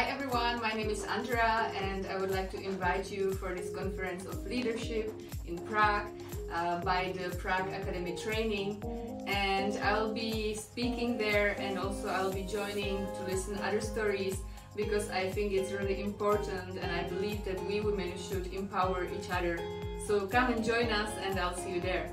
Hi everyone, my name is Andrea and I would like to invite you for this conference of leadership in Prague uh, by the Prague Academy Training and I'll be speaking there and also I'll be joining to listen other stories because I think it's really important and I believe that we women should empower each other. So come and join us and I'll see you there.